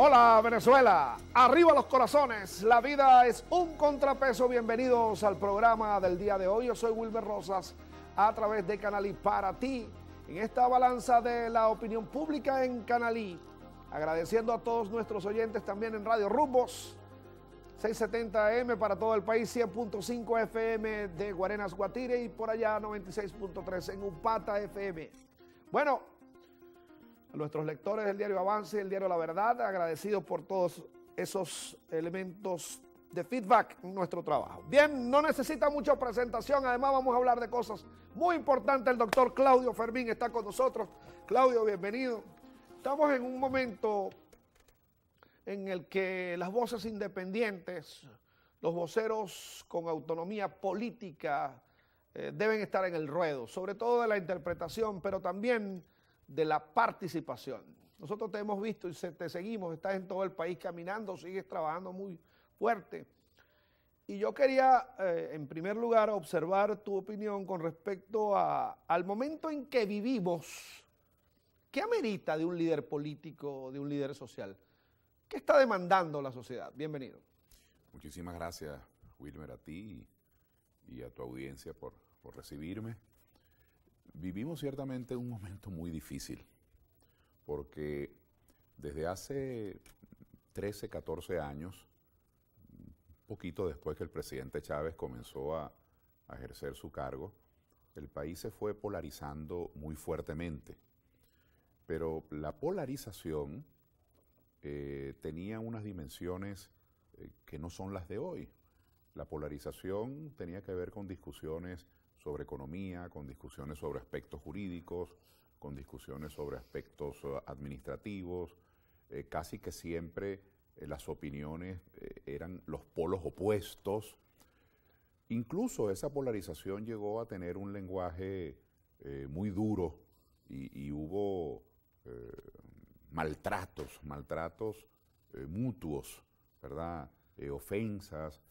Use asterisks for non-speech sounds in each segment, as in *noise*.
Hola Venezuela, arriba los corazones, la vida es un contrapeso, bienvenidos al programa del día de hoy, yo soy Wilmer Rosas a través de Canalí para ti, en esta balanza de la opinión pública en Canalí, agradeciendo a todos nuestros oyentes también en Radio Rumbos, 670 M para todo el país, 100.5 FM de Guarenas Guatire y por allá 96.3 en Upata FM. Bueno, a nuestros lectores del diario Avance el diario La Verdad, agradecidos por todos esos elementos de feedback en nuestro trabajo. Bien, no necesita mucha presentación, además vamos a hablar de cosas muy importantes. El doctor Claudio Fermín está con nosotros. Claudio, bienvenido. Estamos en un momento en el que las voces independientes, los voceros con autonomía política, eh, deben estar en el ruedo, sobre todo de la interpretación, pero también de la participación. Nosotros te hemos visto y te seguimos, estás en todo el país caminando, sigues trabajando muy fuerte. Y yo quería, eh, en primer lugar, observar tu opinión con respecto al momento en que vivimos. ¿Qué amerita de un líder político, de un líder social? ¿Qué está demandando la sociedad? Bienvenido. Muchísimas gracias, Wilmer, a ti y, a tu audiencia por, por recibirme. Vivimos ciertamente un momento muy difícil, porque desde hace 13, 14 años, poquito después que el presidente Chávez comenzó a, ejercer su cargo, el país se fue polarizando muy fuertemente. Pero la polarización eh, tenía unas dimensiones eh, que no son las de hoy. La polarización tenía que ver con discusiones sobre economía, con discusiones sobre aspectos jurídicos, con discusiones sobre aspectos eh, administrativos. Eh, casi que siempre eh, las opiniones eran los polos opuestos. Incluso esa polarización llegó a tener un lenguaje muy duro y, hubo maltratos, maltratos mutuos, ¿verdad? ofensas,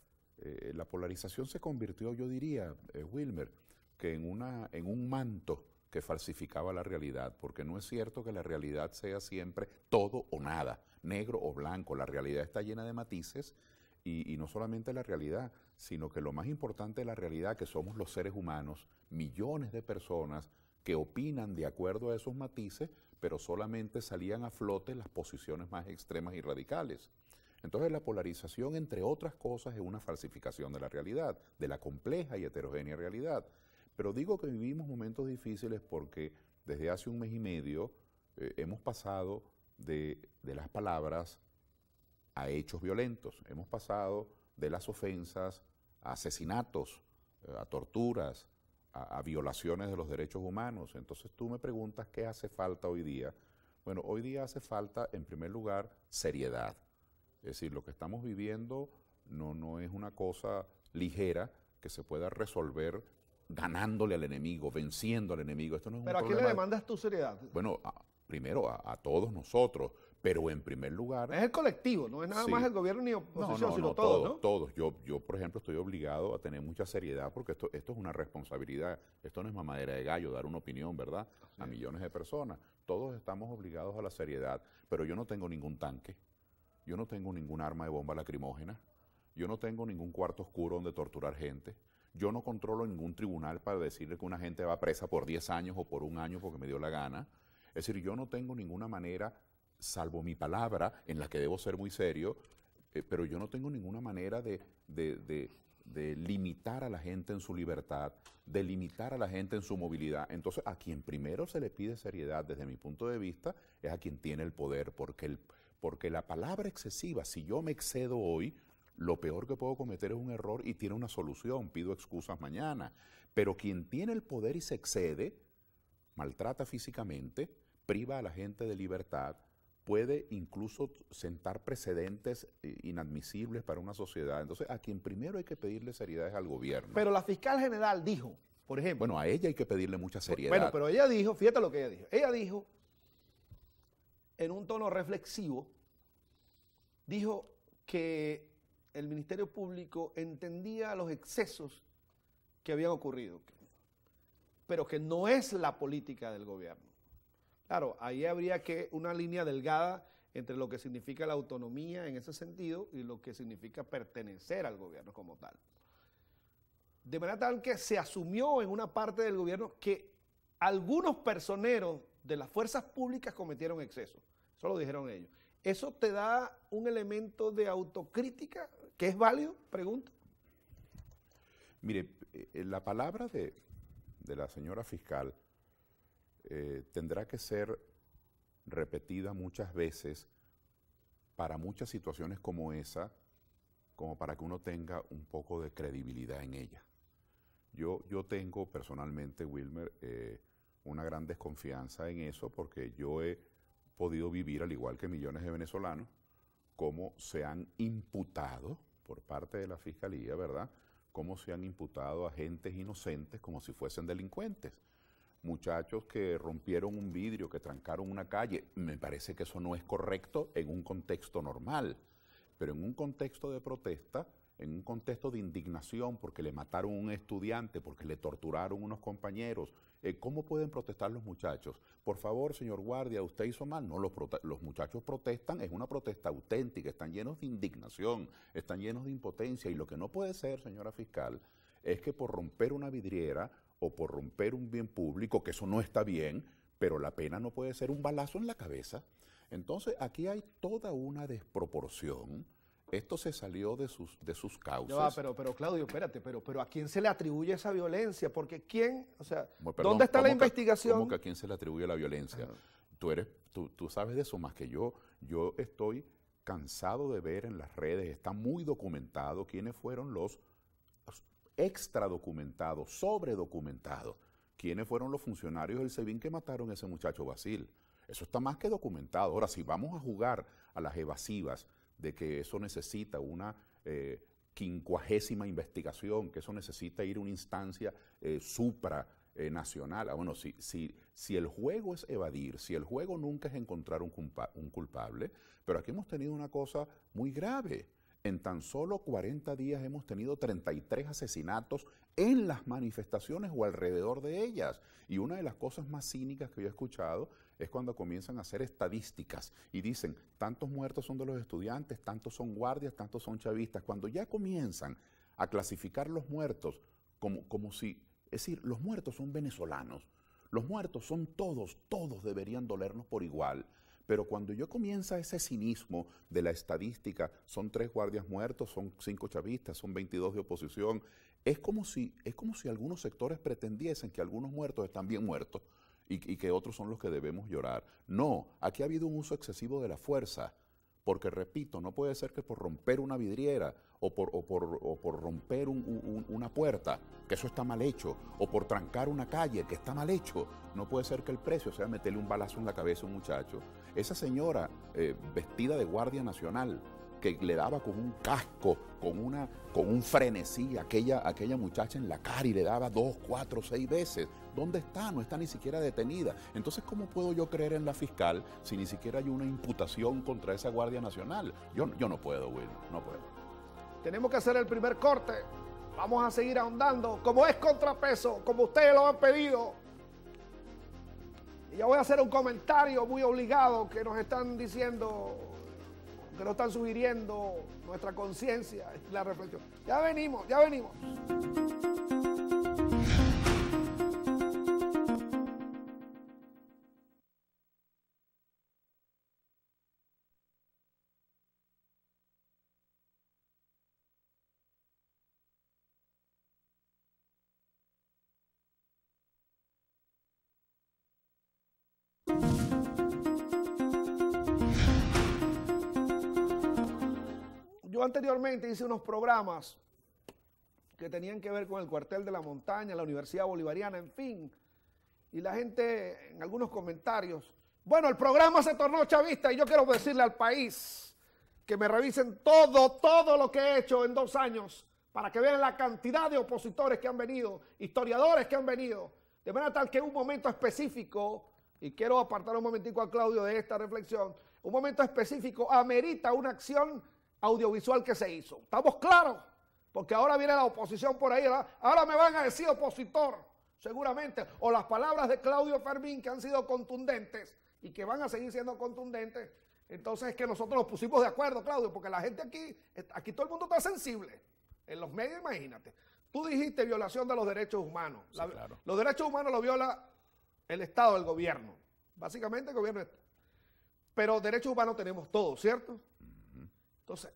la polarización se convirtió, yo diría, Wilmer, que en, una, en un manto que falsificaba la realidad, porque no es cierto que la realidad sea siempre todo o nada, negro o blanco, la realidad está llena de matices y, y no solamente la realidad, sino que lo más importante de la realidad, que somos los seres humanos, millones de personas que opinan de acuerdo a esos matices, pero solamente salían a flote las posiciones más extremas y radicales. Entonces la polarización, entre otras cosas, es una falsificación de la realidad, de la compleja y heterogénea realidad. Pero digo que vivimos momentos difíciles porque desde hace un mes y medio eh, hemos pasado de, las palabras a hechos violentos, hemos pasado de las ofensas a asesinatos, eh, a torturas, a, a, violaciones de los derechos humanos. Entonces tú me preguntas qué hace falta hoy día. Bueno, hoy día hace falta, en primer lugar, seriedad. Es decir, lo que estamos viviendo no, no es una cosa ligera que se pueda resolver ganándole al enemigo, venciendo al enemigo. Esto no es ¿Pero a quién le demandas tu seriedad? Bueno, primero a, todos nosotros, pero en primer lugar... Es el colectivo, no es nada más el gobierno ni oposición, sino todos, ¿no? Todos. Yo, yo, por ejemplo, estoy obligado a tener mucha seriedad porque esto, esto es una responsabilidad. Esto no es mamadera de gallo, dar una opinión, ¿verdad? A millones de personas. Todos estamos obligados a la seriedad, pero yo no tengo ningún tanque. Yo no tengo ningún arma de bomba lacrimógena. Yo no tengo ningún cuarto oscuro donde torturar gente. Yo no controlo ningún tribunal para decirle que una gente va presa por 10 años o por un año porque me dio la gana. Es decir, yo no tengo ninguna manera, salvo mi palabra, en la que debo ser muy serio, eh, pero yo no tengo ninguna manera de, de limitar a la gente en su libertad, de limitar a la gente en su movilidad. Entonces, a quien primero se le pide seriedad desde mi punto de vista es a quien tiene el poder, porque el, porque la palabra excesiva, si yo me excedo hoy, lo peor que puedo cometer es un error y tiene una solución, pido excusas mañana. Pero quien tiene el poder y se excede, maltrata físicamente, priva a la gente de libertad, puede incluso sentar precedentes eh, inadmisibles para una sociedad. Entonces, a quien primero hay que pedirle seriedad es al gobierno. Pero la fiscal general dijo, por ejemplo... Bueno, a ella hay que pedirle mucha seriedad. Bueno, pero ella dijo, fíjate lo que ella dijo. Ella dijo en un tono reflexivo, dijo que el Ministerio Público entendía los excesos que habían ocurrido, pero que no es la política del gobierno. Claro, ahí habría que una línea delgada entre lo que significa la autonomía en ese sentido y lo que significa pertenecer al gobierno como tal. De manera tal que se asumió en una parte del gobierno que algunos personeros de las fuerzas públicas cometieron exceso. Eso lo dijeron ellos. ¿Eso te da un elemento de autocrítica que es válido? Pregunta. Mire, eh, la palabra de, la señora fiscal eh, tendrá que ser repetida muchas veces para muchas situaciones como esa, como para que uno tenga un poco de credibilidad en ella. Yo, yo tengo personalmente, Wilmer, eh, una gran desconfianza en eso porque yo he podido vivir, al igual que millones de venezolanos, cómo se han imputado por parte de la Fiscalía, ¿verdad? Cómo se han imputado a agentes inocentes como si fuesen delincuentes. Muchachos que rompieron un vidrio, que trancaron una calle. Me parece que eso no es correcto en un contexto normal, pero en un contexto de protesta, en un contexto de indignación porque le mataron a un estudiante, porque le torturaron unos compañeros, eh, ¿Cómo pueden protestar los muchachos? Por favor, señor guardia, usted hizo mal. No, los, los muchachos protestan, es una protesta auténtica, están llenos de indignación, están llenos de impotencia. Y lo que no puede ser, señora fiscal, es que por romper una vidriera o por romper un bien público, que eso no está bien, pero la pena no puede ser un balazo en la cabeza. Entonces, aquí hay toda una desproporción esto se salió de sus, de sus causas. pero, pero Claudio, espérate, pero, pero ¿a quién se le atribuye esa violencia? Porque ¿quién, o sea, ¿dónde está la investigación? ¿Cómo que a quién se le atribuye la violencia? Tú, eres, tú, tú sabes de eso más que yo. Yo estoy cansado de ver en las redes, está muy documentado quiénes fueron los, extra documentados, sobre documentados, quiénes fueron los funcionarios del SEBIN que mataron a ese muchacho Basil. Eso está más que documentado. Ahora, si vamos a jugar a las evasivas, de que eso necesita una eh, quincuagésima investigación, que eso necesita ir a una instancia eh, supranacional. ah, bueno, si, si, si el juego es evadir, si el juego nunca es encontrar un, un culpable, pero aquí hemos tenido una cosa muy grave. En tan solo 40 días hemos tenido 33 asesinatos en las manifestaciones o alrededor de ellas. Y una de las cosas más cínicas que yo he escuchado es cuando comienzan a hacer estadísticas y dicen, tantos muertos son de los estudiantes, tantos son guardias, tantos son chavistas. Cuando ya comienzan a clasificar los muertos como, como si, es decir, los muertos son venezolanos, los muertos son todos, todos deberían dolernos por igual. Pero cuando yo comienza ese cinismo de la estadística, son tres guardias muertos, son cinco chavistas, son 22 de oposición, es como si, es como si algunos sectores pretendiesen que algunos muertos están bien muertos y, que otros son los que debemos llorar. No, aquí ha habido un uso excesivo de la fuerza, porque repito, no puede ser que por romper una vidriera o por, romper una puerta, que eso está mal hecho, o por trancar una calle, que está mal hecho, no puede ser que el precio sea meterle un balazo en la cabeza a un muchacho. Esa señora eh, vestida de guardia nacional, que le daba con un casco, con, una, con un frenesí aquella, aquella muchacha en la cara y le daba dos, cuatro, seis veces. ¿Dónde está? No está ni siquiera detenida. Entonces, ¿cómo puedo yo creer en la fiscal si ni siquiera hay una imputación contra esa Guardia Nacional? Yo, yo no puedo, Will, no puedo. Tenemos que hacer el primer corte. Vamos a seguir ahondando. Como es contrapeso, como ustedes lo han pedido. Y ya voy a hacer un comentario muy obligado que nos están diciendo que nos están sugiriendo nuestra conciencia, la reflexión. Ya venimos, ya venimos. Yo anteriormente hice unos programas que tenían que ver con el cuartel de la montaña, la Universidad Bolivariana, en fin. Y la gente en algunos comentarios, bueno, el programa se tornó chavista y yo quiero decirle al país que me revisen todo, todo lo que he hecho en dos años para que vean la cantidad de opositores que han venido, historiadores que han venido, de manera tal que un momento específico, y quiero apartar un momentico a Claudio de esta reflexión, un momento específico amerita una acción audiovisual que se hizo. ¿Estamos claros? Porque ahora viene la oposición por ahí. Ahora me van a decir opositor, seguramente. O las palabras de Claudio Fermín que han sido contundentes y que van a seguir siendo contundentes. Entonces es que nosotros nos pusimos de acuerdo, Claudio, porque la gente aquí, aquí todo el mundo está sensible. En los medios, imagínate. Tú dijiste violación de los derechos humanos. Los derechos humanos los viola el Estado, el gobierno. Básicamente el gobierno. Pero derechos humanos tenemos todos, ¿cierto? Entonces,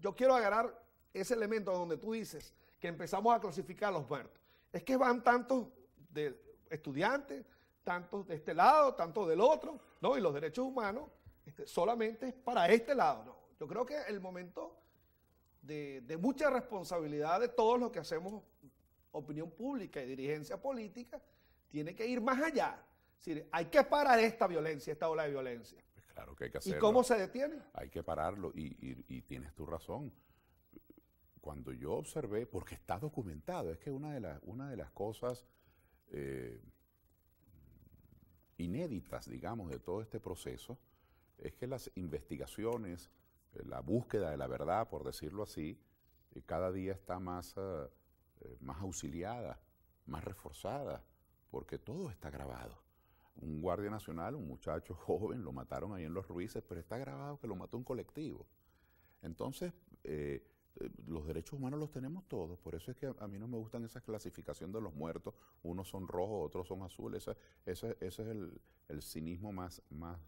yo quiero agarrar ese elemento donde tú dices que empezamos a clasificar los muertos. Es que van tantos de estudiantes, tantos de este lado, tantos del otro, ¿no? Y los derechos humanos este, solamente es para este lado, ¿no? Yo creo que el momento de, de mucha responsabilidad de todos los que hacemos opinión pública y dirigencia política tiene que ir más allá. Es decir, hay que parar esta violencia, esta ola de violencia. Claro que hay que hacerlo. ¿Y cómo se detiene? Hay que pararlo y, tienes tu razón. Cuando yo observé, porque está documentado, es que una de, las una de las cosas eh, inéditas, digamos, de todo este proceso es que las investigaciones, eh, la búsqueda de la verdad, por decirlo así, eh, cada día está más, más auxiliada, más reforzada, porque todo está grabado un guardia nacional, un muchacho *laughs* joven, lo mataron ahí en Los Ruices, pero está grabado que lo mató un colectivo. Entonces, eh, eh, los derechos humanos los tenemos todos, por eso es que a, mí no me gustan esa clasificación de los muertos, unos son rojos, otros son azules, ese, es el, cinismo más, más,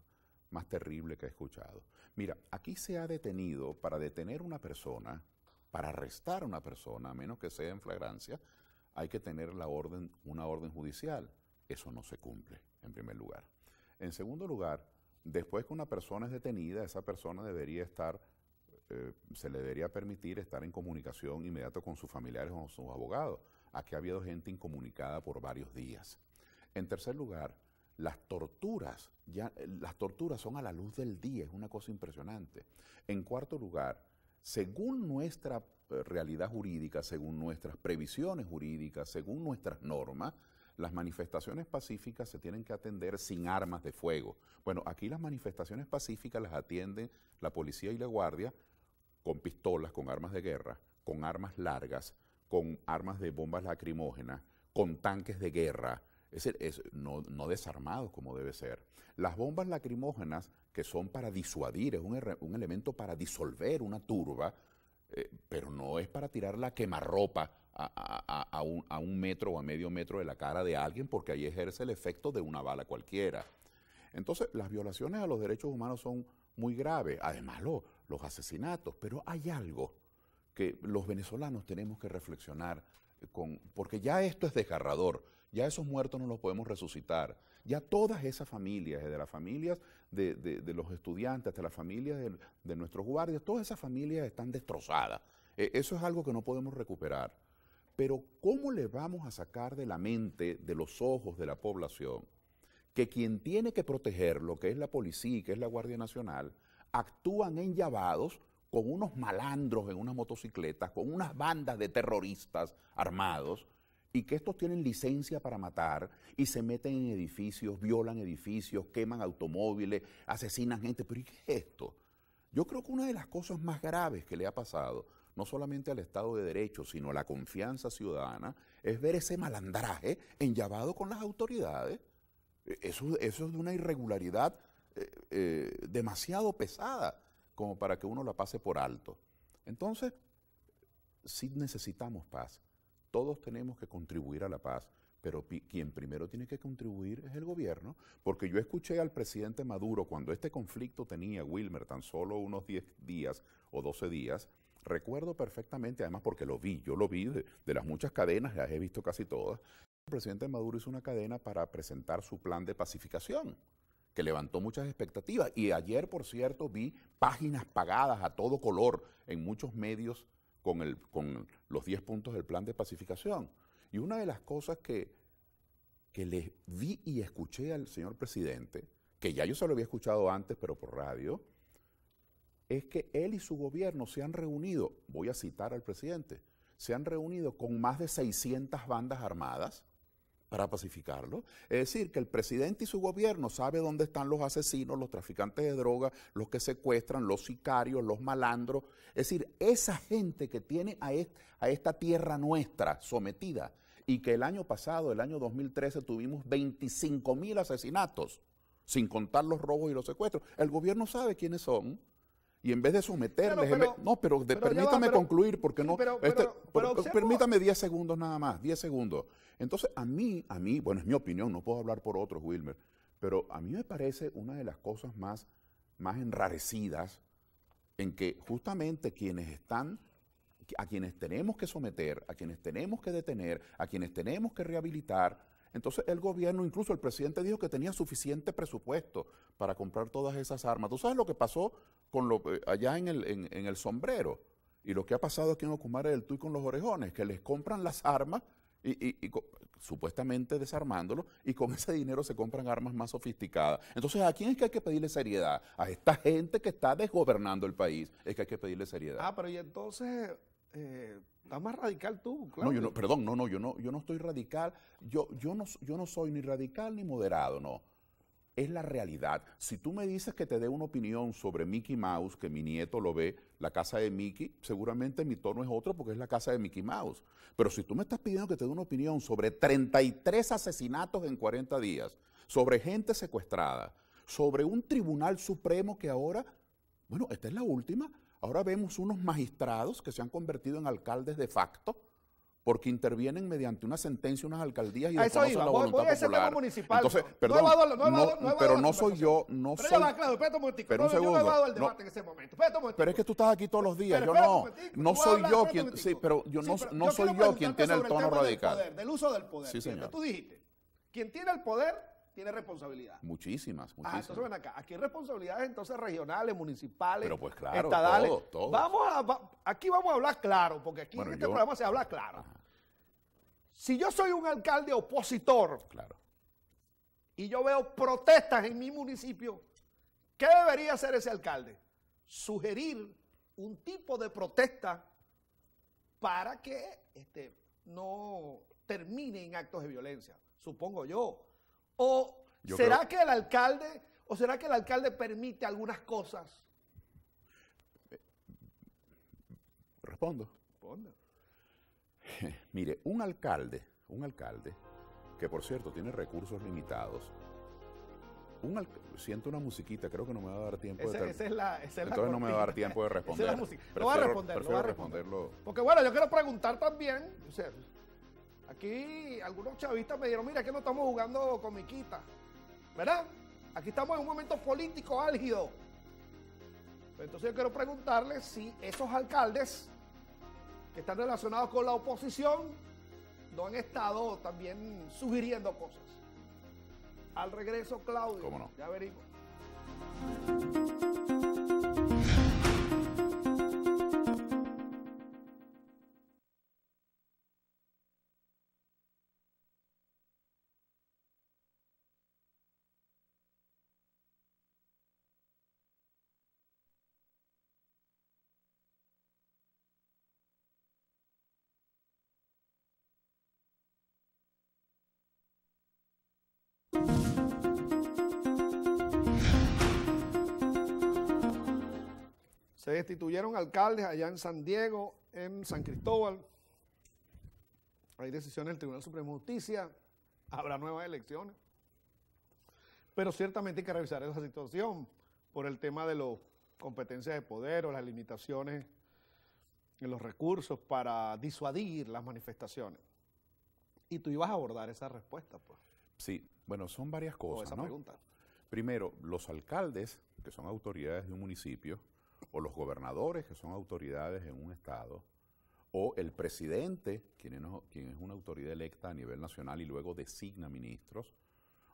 más terrible que he escuchado. Mira, aquí se ha detenido para detener una persona, para arrestar a una persona, a menos que sea en flagrancia, hay que tener la orden, una orden judicial. Eso no se cumple en primer lugar. En segundo lugar, después que una persona es detenida, esa persona debería estar, eh, se le debería permitir estar en comunicación inmediata con sus familiares o con sus abogados. Aquí ha habido gente incomunicada por varios días. En tercer lugar, las torturas, ya, las torturas son a la luz del día, es una cosa impresionante. En cuarto lugar, según nuestra eh, realidad jurídica, según nuestras previsiones jurídicas, según nuestras normas, las manifestaciones pacíficas se tienen que atender sin armas de fuego. Bueno, aquí las manifestaciones pacíficas las atienden la policía y la guardia con pistolas, con armas de guerra, con armas largas, con armas de bombas lacrimógenas, con tanques de guerra, es, es no, desarmados como debe ser. Las bombas lacrimógenas, que son para disuadir, es un, elemento para disolver una turba, eh, pero no es para tirar la quemarropa a, un, a, un, metro o a medio metro de la cara de alguien porque ahí ejerce el efecto de una bala cualquiera. Entonces, las violaciones a los derechos humanos son muy graves, además los asesinatos, pero hay algo que los venezolanos tenemos que reflexionar con, porque ya esto es desgarrador, ya esos muertos no los podemos resucitar, ya todas esas familias, desde las familias de, de, los estudiantes hasta las familias de, de, nuestros guardias, todas esas familias están destrozadas. E, eso es algo que no podemos recuperar. Pero ¿cómo le vamos a sacar de la mente, de los ojos de la población, que quien tiene que proteger lo que es la policía y que es la Guardia Nacional, actúan en llavados con unos malandros en unas motocicletas, con unas bandas de terroristas armados, y que estos tienen licencia para matar y se meten en edificios, violan edificios, queman automóviles, asesinan gente. Pero ¿y qué es esto? Yo creo que una de las cosas más graves que le ha pasado no solamente al Estado de Derecho, sino a la confianza ciudadana, es ver ese malandraje enllavado con las autoridades. E, eso, eso es de una irregularidad eh, eh, demasiado pesada como para que uno la pase por alto. Entonces, sí necesitamos paz. Todos tenemos que contribuir a la paz, pero quien primero tiene que contribuir es el gobierno, porque yo escuché al presidente Maduro cuando este conflicto tenía, Wilmer, tan solo unos 10 días o 12 días, Recuerdo perfectamente, además porque lo vi, yo lo vi de, las muchas cadenas, las he visto casi todas. El presidente Maduro hizo una cadena para presentar su plan de pacificación, que levantó muchas expectativas. Y ayer, por cierto, vi páginas pagadas a todo color en muchos medios con, los 10 puntos del plan de pacificación. Y una de las cosas que, que vi y escuché al señor presidente, que ya yo se lo había escuchado antes, pero por radio, es que él y su gobierno se han reunido, voy a citar al presidente, se han reunido con más de 600 bandas armadas para pacificarlo. Es decir, que el presidente y su gobierno sabe dónde están los asesinos, los traficantes de droga, los que secuestran, los sicarios, los malandros. Es decir, esa gente que tiene a, a esta tierra nuestra sometida y que el año pasado, el año 2013, tuvimos 25 mil asesinatos. Sin contar los robos y los secuestros. El gobierno sabe quiénes son. Y en vez de someterles, no, pero, permítame concluir, porque no, este, permítame 10 segundos nada más, 10 segundos. Entonces, a mí, a mí, bueno, es mi opinión, no puedo hablar por otros, Wilmer, pero a mí me parece una de las cosas más, más enrarecidas en que justamente quienes están, a quienes tenemos que someter, a quienes tenemos que detener, a quienes tenemos que rehabilitar, entonces el gobierno, incluso el presidente dijo que tenía suficiente presupuesto para comprar todas esas armas. ¿Tú sabes lo que pasó con lo, eh, allá en el, en, el sombrero? Y lo que ha pasado aquí en Ocumare del Tuy con los orejones, que les compran las armas y, supuestamente desarmándolo, y con ese dinero se compran armas más sofisticadas. Entonces, ¿a quién es que hay que pedirle seriedad? A esta gente que está desgobernando el país es que hay que pedirle seriedad. Ah, pero y entonces eh, estás más radical tú, claro. No, yo no, perdón, no, no, yo no, yo no estoy radical. Yo, yo, no, yo no soy ni radical ni moderado, no. Es la realidad. Si tú me dices que te dé una opinión sobre Mickey Mouse, que mi nieto lo ve, la casa de Mickey, seguramente mi tono es otro porque es la casa de Mickey Mouse. Pero si tú me estás pidiendo que te dé una opinión sobre 33 asesinatos en 40 días, sobre gente secuestrada, sobre un tribunal supremo que ahora, bueno, esta es la última, Ahora vemos unos magistrados que se han convertido en alcaldes de facto porque intervienen mediante una sentencia unas alcaldías y desconocen la voluntad voy, popular. municipal. Entonces, perdón, no, pero no soy yo, no pero soy... Ya claro, espérate un momentico. Pero un segundo. Yo no el debate en ese momento. Pero es que tú estás aquí todos los días, yo no. No soy yo quien... Sí, pero yo no, no soy yo quien tiene el tono radical. Del, del uso del poder. Sí, señor. Tú dijiste, quien tiene el poder tiene responsabilidad. Muchísimas, muchísimas. Ah, entonces ven acá. Aquí hay responsabilidades entonces regionales, municipales, Pero pues claro, estadales. Vamos a, aquí vamos a hablar claro, porque aquí en este programa se habla claro. Si yo soy un alcalde opositor claro. y yo veo protestas en mi municipio, ¿qué debería hacer ese alcalde? Sugerir un tipo de protesta para que este, no termine en actos de violencia, supongo yo. ¿O será que el alcalde, o será que el alcalde permite algunas cosas? Respondo. *laughs* Mire, un alcalde, un alcalde, que por cierto tiene recursos limitados, un siento una musiquita, creo que no me va a dar tiempo de esa es la, Entonces no me va a dar tiempo de responder. lo va a responder, lo va a responderlo. Porque bueno, yo quiero preguntar también, o sea, Aquí algunos chavistas me dijeron, mira, que no estamos jugando con Miquita. ¿Verdad? Aquí estamos en un momento político álgido. Entonces yo quiero preguntarle si esos alcaldes que están relacionados con la oposición no han estado también sugiriendo cosas. Al regreso, Claudio. ¿Cómo no? Ya veremos. Se destituyeron alcaldes allá en San Diego, en San Cristóbal. Hay decisiones del Tribunal Supremo de Justicia. Habrá nuevas elecciones. Pero ciertamente hay que revisar esa situación por el tema de las competencias de poder o las limitaciones en los recursos para disuadir las manifestaciones. Y tú ibas a abordar esa respuesta, pues. Sí, bueno, son varias cosas. esa pregunta. Primero, los alcaldes, que son autoridades de un municipio, o los gobernadores, que son autoridades en un estado, o el presidente, quien es, una autoridad electa a nivel nacional y luego designa ministros,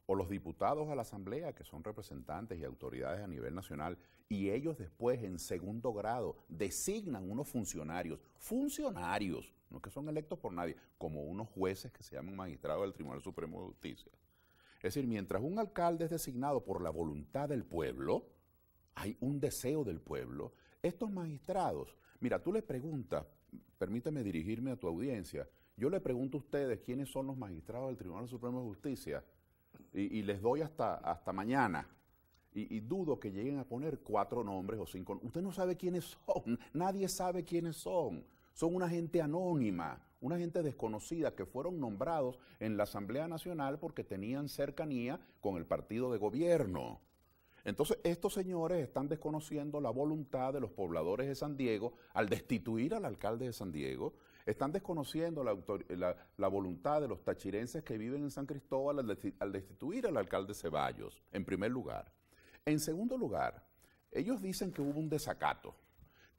o los diputados a la Asamblea, que son representantes y autoridades a nivel nacional, y ellos después, en segundo grado, designan unos funcionarios, funcionarios, no que son electos por nadie, como unos jueces que se llaman magistrados del Tribunal Supremo de Justicia. Es decir, mientras un alcalde es designado por la voluntad del pueblo, hay un deseo del pueblo. Estos magistrados, mira, tú le preguntas, permíteme dirigirme a tu audiencia, yo le pregunto a ustedes quiénes son los magistrados del Tribunal Supremo de Justicia y, les doy hasta, hasta mañana. Y, y, dudo que lleguen a poner cuatro nombres o cinco. Usted no sabe quiénes son, nadie sabe quiénes son. son una gente anónima, una gente desconocida que fueron nombrados en la Asamblea Nacional porque tenían cercanía con el partido de gobierno. Entonces, estos señores están desconociendo la voluntad de los pobladores de San Diego al destituir al alcalde de San Diego, están desconociendo la, voluntad de los tachirenses que viven en San Cristóbal al, destituir al alcalde Ceballos, en primer lugar. En segundo lugar, ellos dicen que hubo un desacato.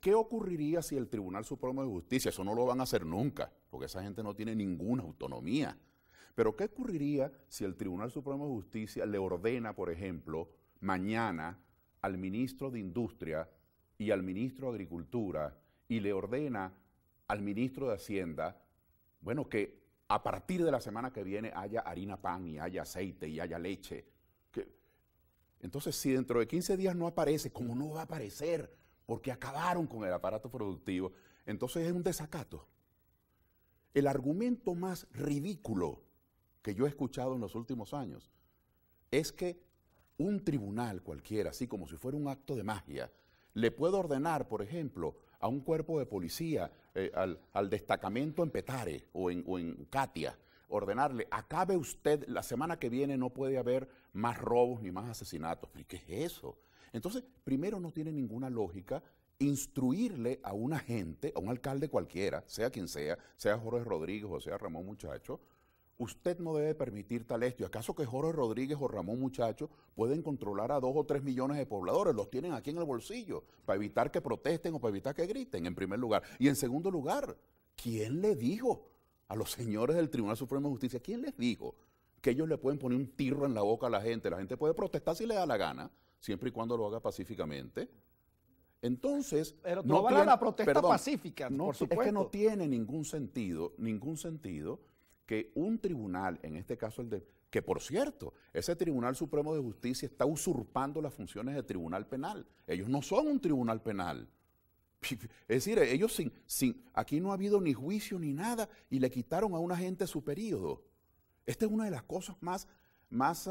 ¿Qué ocurriría si el Tribunal Supremo de Justicia, eso no lo van a hacer nunca, porque esa gente no tiene ninguna autonomía, pero ¿qué ocurriría si el Tribunal Supremo de Justicia le ordena, por ejemplo, mañana al ministro de Industria y al ministro de Agricultura y le ordena al ministro de Hacienda, bueno, que a partir de la semana que viene haya harina pan y haya aceite y haya leche. entonces, si dentro de 15 días no aparece, como no va a aparecer? Porque acabaron con el aparato productivo. Entonces es un desacato. El argumento más ridículo que yo he escuchado en los últimos años es que un tribunal cualquiera, así como si fuera un acto de magia, le puede ordenar, por ejemplo, a un cuerpo de policía, eh, al, destacamento en Petare o en, o Katia, ordenarle, acabe usted, la semana que viene no puede haber más robos ni más asesinatos. ¿Y qué es eso? Entonces, primero no tiene ninguna lógica instruirle a una gente, a un alcalde cualquiera, sea quien sea, sea Jorge Rodríguez o sea Ramón Muchacho, usted no debe permitir tal esto. ¿Y acaso que Jorge Rodríguez o Ramón Muchacho pueden controlar a dos o tres millones de pobladores? Los tienen aquí en el bolsillo para evitar que protesten o para evitar que griten, en primer lugar. Y en segundo lugar, ¿quién le dijo a los señores del Tribunal Supremo de Justicia, quién les dijo que ellos le pueden poner un tirro en la boca a la gente? La gente puede protestar si le da la gana, siempre y cuando lo haga pacíficamente. Entonces, pero no vale la protesta pacífica, no, por supuesto. Es que no tiene ningún sentido, ningún sentido que un tribunal, en este caso el de, que por cierto, ese Tribunal Supremo de Justicia está usurpando las funciones del Tribunal Penal. Ellos no son un tribunal penal. *laughs* Es decir, ellos sin, sin, aquí no ha habido ni juicio ni nada y le quitaron a una gente su periodo. Esta es una de las cosas más, más,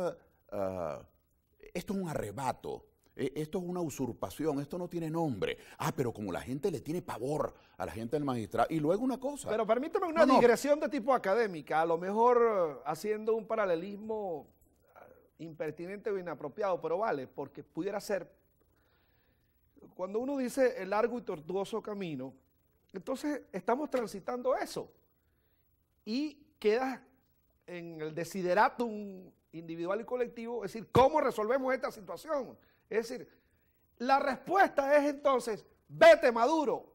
ah, esto es un arrebato esto es una usurpación, esto no tiene nombre. Ah, pero como la gente le tiene pavor a la gente del magistrado. Y luego una cosa. Pero permíteme una digresión de tipo académica, a lo mejor eh, haciendo un paralelismo eh, impertinente o inapropiado, pero vale, porque pudiera ser. Cuando uno dice el largo y tortuoso camino, entonces estamos transitando eso. Y queda en el desideratum individual y colectivo, es decir, ¿cómo resolvemos esta situación? Es decir, la respuesta es entonces, vete Maduro.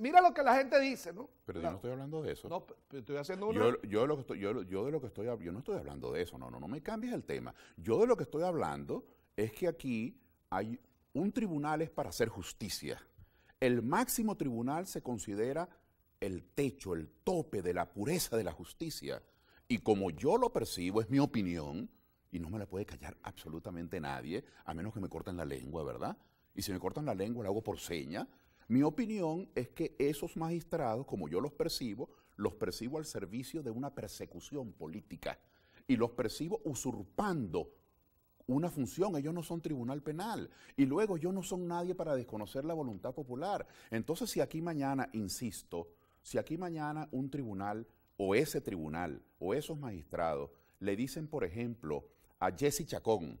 mira lo que la gente dice, ¿no? Pero yo no estoy hablando de eso. No, estoy haciendo una... Yo, yo, lo que estoy, yo, yo de lo que estoy yo no estoy hablando de eso, no, no, no me cambies el tema. Yo de lo que estoy hablando es que aquí hay un tribunal es para hacer justicia. El máximo tribunal se considera el techo, el tope de la pureza de la justicia. Y como yo lo percibo, es mi opinión, y no me la puede callar absolutamente nadie, a menos que me corten la lengua, ¿verdad? Y si me cortan la lengua, la hago por seña. Mi opinión es que esos magistrados, como yo los percibo, los percibo al servicio de una persecución política y los percibo usurpando una función. Ellos no son tribunal penal y luego ellos no son nadie para desconocer la voluntad popular. Entonces, si aquí mañana, insisto, si aquí mañana un tribunal o ese tribunal o esos magistrados le dicen, por ejemplo, a Jesse Chacón,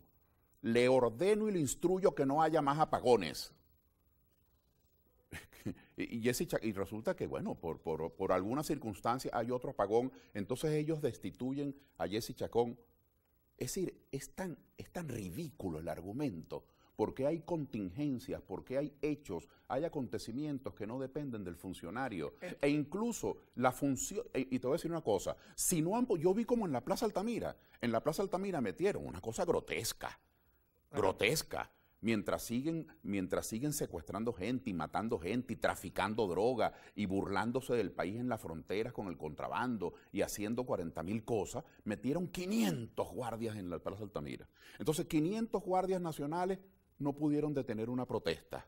le ordeno y le instruyo que no haya más apagones. *laughs* y, Jesse y resulta que, bueno, por, por, alguna circunstancia hay otro apagón, entonces ellos destituyen a Jesse Chacón. Es decir, es tan, es tan ridículo el argumento, porque hay contingencias, porque hay hechos, hay acontecimientos que no dependen del funcionario. Eh. E incluso la función, e, y te voy a decir una cosa, si no han, yo vi como en la Plaza Altamira, en la Plaza Altamira metieron una cosa grotesca, grotesca. Mientras siguen, mientras siguen secuestrando gente y matando gente y traficando droga y burlándose del país en las fronteras con el contrabando y haciendo 40 mil cosas, metieron 500 guardias en la Plaza Altamira. Entonces, 500 guardias nacionales no pudieron detener una protesta.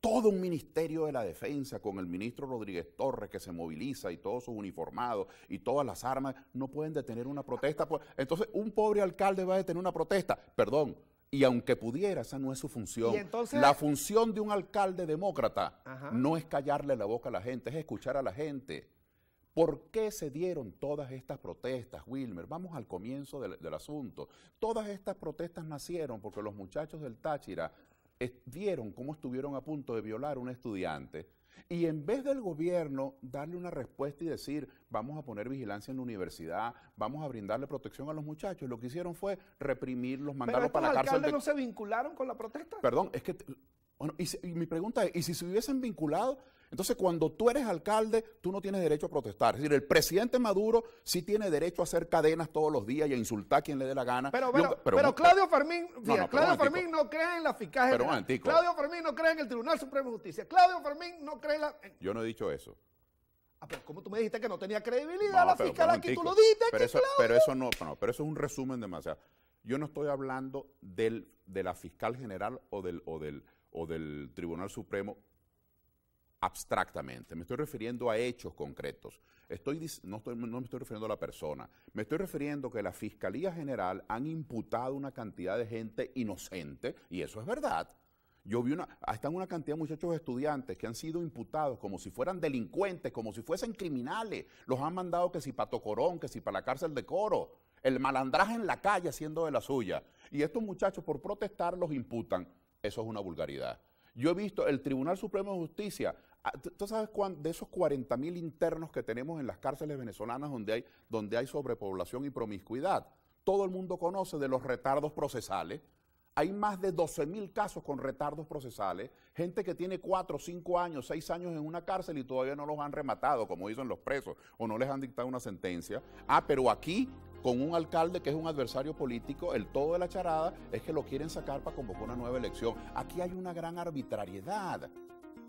Todo un ministerio de la defensa con el ministro Rodríguez Torres que se moviliza y todos sus uniformados y todas las armas no pueden detener una protesta. Entonces, un pobre alcalde va a detener una protesta. Perdón, Y aunque pudiera, esa no es su función. Entonces- la función de un alcalde demócrata Ajá. no es callarle la boca a la gente, es escuchar a la gente. ¿Por qué se dieron todas estas protestas, Wilmer? Vamos al comienzo del, del asunto. Todas estas protestas nacieron porque los muchachos del Táchira vieron cómo estuvieron a punto de violar a un estudiante y en vez del gobierno darle una respuesta y decir, vamos a poner vigilancia en la universidad, vamos a brindarle protección a los muchachos, lo que hicieron fue reprimirlos, mandarlos para la cárcel. alcaldes de- no se vincularon con la protesta. Perdón, es que, bueno, y mi pregunta es, ¿y si se hubiesen vinculado? Entonces, cuando tú eres alcalde, tú no tienes derecho a protestar. Es decir, el presidente Maduro sí tiene derecho a hacer cadenas todos los días y a insultar a quien le dé la gana. Pero, Claudio Fermín, no, Claudio. Fermín no cree en la fiscal general. Claudio Fermín no cree en el Tribunal Supremo de Justicia. Claudio Fermín no cree en la... Yo no he dicho eso. Ah, pero como tú me dijiste que no tenía credibilidad No, la fiscal aquí, tú lo dijiste Pero aquí, eso, Claudio. pero eso no, no, pero eso es un resumen demasiado. Yo no estoy hablando del, de la fiscal general o del, o del, o del Tribunal Supremo abstractamente. Me estoy refiriendo a hechos concretos. Estoy, no, me estoy refiriendo a la persona. Me estoy refiriendo que la Fiscalía General han imputado una cantidad de gente inocente, y eso es verdad. Yo vi una, están una cantidad de muchachos estudiantes que han sido imputados como si fueran delincuentes, como si fuesen criminales. Los han mandado que si para Tocorón, que si para la cárcel de Coro. El malandraje en la calle haciendo de la suya. Y estos muchachos por protestar los imputan. Eso es una vulgaridad. Yo he visto el Tribunal Supremo de Justicia, ah, ¿tú- ¿tú sabes cuán- de esos 40 mil internos que tenemos en las cárceles venezolanas donde hay, donde hay sobrepoblación y promiscuidad? Todo el mundo conoce de los retardos procesales. Hay más de 12 mil casos con retardos procesales, gente que tiene 4, 5 años, 6 años en una cárcel y todavía no los han rematado, como dicen los presos, o no les han dictado una sentencia. Ah, pero aquí, con un alcalde que es un adversario político, el todo de la charada es que lo quieren sacar para convocar una nueva elección. Aquí hay una gran arbitrariedad,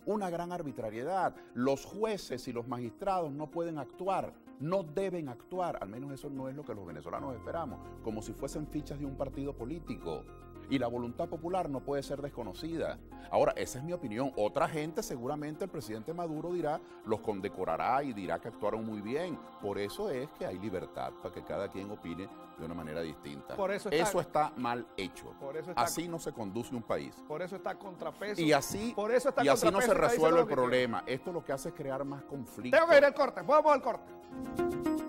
una gran arbitrariedad. Los jueces y los magistrados no pueden actuar, no deben actuar, al menos eso no es lo que los venezolanos esperamos, como si fuesen fichas de un partido político. Y la voluntad popular no puede ser desconocida. Ahora, esa es mi opinión. Otra gente, seguramente el presidente Maduro dirá, los condecorará y dirá que actuaron muy bien. Por eso es que hay libertad para que cada quien opine de una manera distinta. Por eso está- está mal hecho. Por eso está- Así no se conduce un país. Por eso está contrapeso. Y así, Por eso está y así no se resuelve el problema. Esto lo que hace es crear más conflicto. Tengo que ir al corte. Vamos al corte.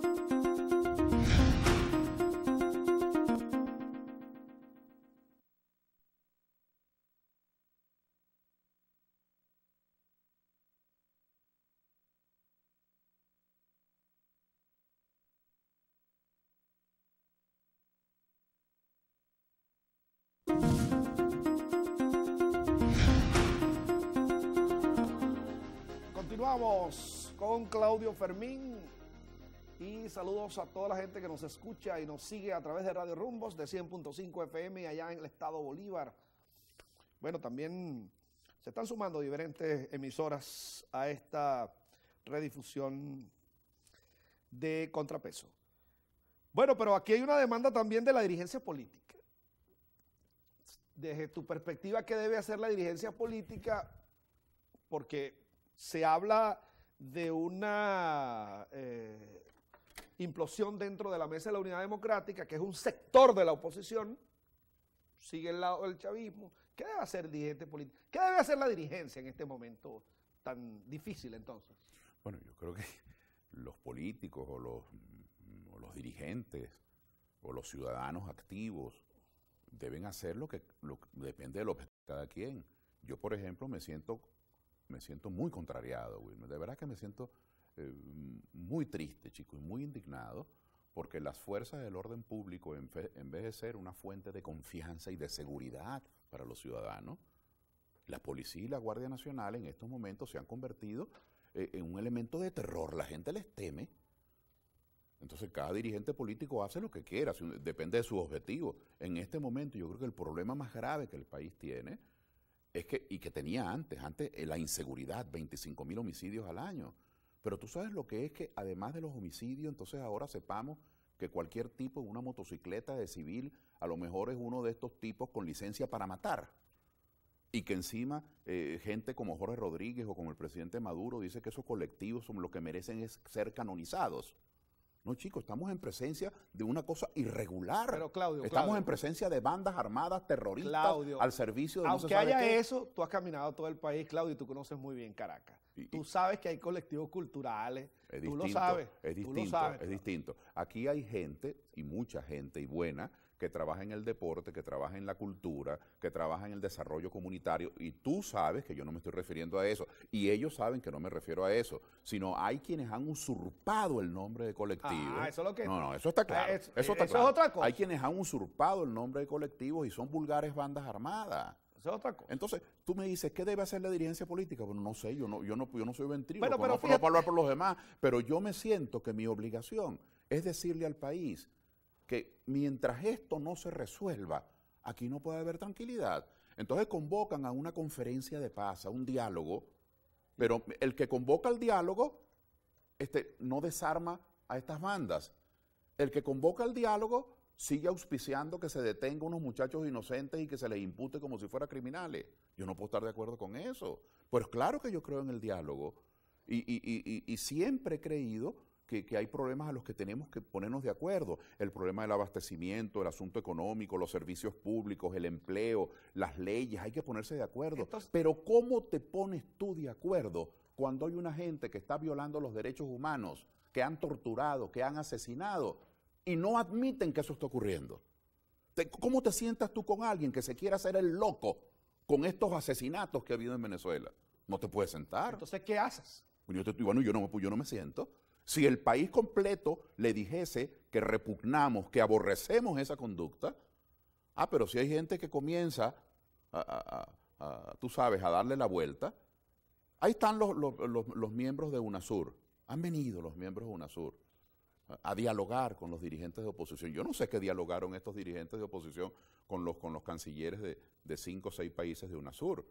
Continuamos con Claudio Fermín y saludos a toda la gente que nos escucha y nos sigue a través de Radio Rumbos de 100.5 FM allá en el estado Bolívar. Bueno, también se están sumando diferentes emisoras a esta redifusión de contrapeso. Bueno, pero aquí hay una demanda también de la dirigencia política. Desde tu perspectiva, ¿qué debe hacer la dirigencia política? Porque se habla de una eh, implosión dentro de la mesa de la unidad democrática, que es un sector de la oposición, sigue el lado del chavismo. ¿Qué debe hacer el dirigente político? ¿Qué debe hacer la dirigencia en este momento tan difícil entonces? Bueno, yo creo que los políticos o los, dirigentes o los ciudadanos activos deben hacer lo que depende de lo que cada quien. Yo, por ejemplo, me siento me siento muy contrariado, Wilmer. De verdad que me siento eh, muy triste, chico, y muy indignado, porque las fuerzas del orden público, en, vez de ser una fuente de confianza y de seguridad para los ciudadanos, la policía y la Guardia Nacional en estos momentos se han convertido eh, en un elemento de terror. La gente les teme. Entonces cada dirigente político hace lo que quiera, depende de su objetivo. En este momento yo creo que el problema más grave que el país tiene es que, y que tenía antes, antes eh, la inseguridad, 25 mil homicidios al año. Pero tú sabes lo que es que además de los homicidios, entonces ahora sepamos que cualquier tipo en una motocicleta de civil a lo mejor es uno de estos tipos con licencia para matar. Y que encima eh, gente como Jorge Rodríguez o como el presidente Maduro dice que esos colectivos son lo que merecen es ser canonizados. No, chicos, estamos en presencia de una cosa irregular. Pero, Claudio, Estamos Claudio. en presencia de bandas armadas terroristas Claudio, al servicio de no se Aunque sabe haya qué. eso, tú has caminado todo el país, Claudio, y tú conoces muy bien Caracas. Y- tú sabes que hay colectivos culturales. Es tú distinto, lo sabes. Es tú lo sabes. es distinto. Aquí hay gente, y mucha gente, y buena, que trabaja en el deporte, que trabaja en la cultura, que trabaja en el desarrollo comunitario, y tú sabes que yo no me estoy refiriendo a eso, y ellos saben que no me refiero a eso, sino hay quienes han usurpado el nombre de colectivo. Ah, eso es lo que- No, no, eso está claro. Es- eso está eso es otra cosa. Hay quienes han usurpado el nombre de colectivos y son vulgares bandas armadas. Eso es otra cosa. Entonces, tú me dices, ¿qué debe hacer la dirigencia política? Bueno, no sé, yo no, yo no, yo no soy ventríloco, Bueno, no, no puedo hablar por los demás, pero yo me siento que mi obligación es decirle al país que mientras esto no se resuelva, aquí no puede haber tranquilidad. Entonces convocan a una conferencia de paz, a un diálogo, pero el que convoca al diálogo este, no desarma a estas bandas. El que convoca al diálogo sigue auspiciando que se detenga unos muchachos inocentes y que se les impute como si fueran criminales. Yo no puedo estar de acuerdo con eso. Pues claro que yo creo en el diálogo y- y- y- y siempre he creído que, que hay problemas a los que tenemos que ponernos de acuerdo. El problema del abastecimiento, el asunto económico, los servicios públicos, el empleo, las leyes, hay que ponerse de acuerdo. Entonces- Pero ¿cómo te pones tú de acuerdo cuando hay una gente que está violando los derechos humanos, que han torturado, que han asesinado y no admiten que eso está ocurriendo? ¿Cómo te sientas tú con alguien que se quiera hacer el loco con estos asesinatos que ha habido en Venezuela? No te puedes sentar. Entonces, ¿qué haces? Yo, te- bueno, yo no, yo no me siento. Si el país completo le dijese que repugnamos, que aborrecemos esa conducta, ah, pero si hay gente que comienza, tú sabes, a darle la vuelta, ahí están los, los- los- miembros de UNASUR, han venido los miembros de UNASUR a, a dialogar con los dirigentes de oposición. Yo no sé qué dialogaron estos dirigentes de oposición con los, con los cancilleres de, de cinco o seis países de UNASUR.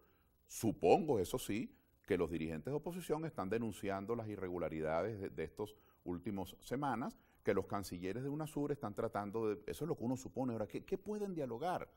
Supongo, eso sí, que los dirigentes de oposición están denunciando las irregularidades de, de estos últimos semanas, que los cancilleres de UNASUR están tratando de, eso es lo que uno supone. Ahora, ¿qué, qué pueden dialogar?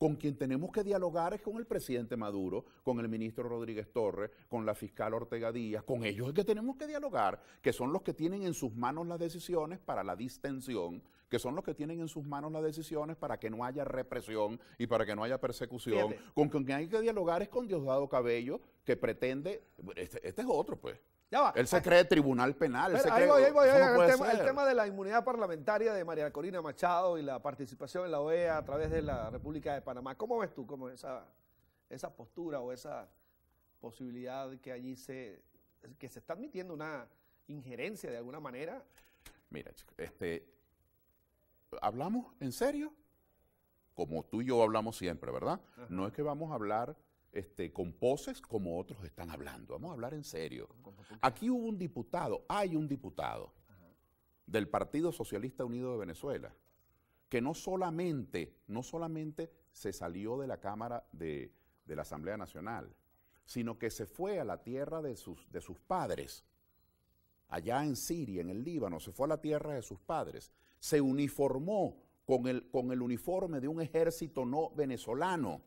Con quien tenemos que dialogar es con el presidente Maduro, con el ministro Rodríguez Torres, con la fiscal Ortega Díaz, con ellos es que tenemos que dialogar, que son los que tienen en sus manos las decisiones para la distensión, que son los que tienen en sus manos las decisiones para que no haya represión y para que no haya persecución. Fíjate. Con quien hay que dialogar es con Diosdado Cabello, que pretende, este, este es otro pues, Ya va. él se cree tribunal penal, él Pero se ahí voy, ahí voy, no el, tema, el ser. tema de la inmunidad parlamentaria de María Corina Machado y la participación en la OEA a través de la República de Panamá. ¿Cómo ves tú cómo esa, esa postura o esa posibilidad que allí se, que se está admitiendo una injerencia de alguna manera? Mira, chico, este, ¿hablamos en serio? Como tú y yo hablamos siempre, ¿verdad? Ajá. No es que vamos a hablar este, con poses como otros están hablando, vamos a hablar en serio. Aquí hubo un diputado, hay un diputado del Partido Socialista Unido de Venezuela, que no solamente, no solamente se salió de la Cámara de, de la Asamblea Nacional, sino que se fue a la tierra de sus, de sus padres, allá en Siria, en el Líbano, se fue a la tierra de sus padres, se uniformó con el, con el uniforme de un ejército no venezolano.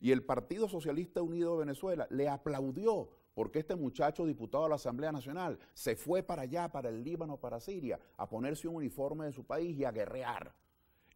Y el Partido Socialista Unido de Venezuela le aplaudió porque este muchacho diputado de la Asamblea Nacional se fue para allá, para el Líbano, para Siria, a ponerse un uniforme de su país y a guerrear.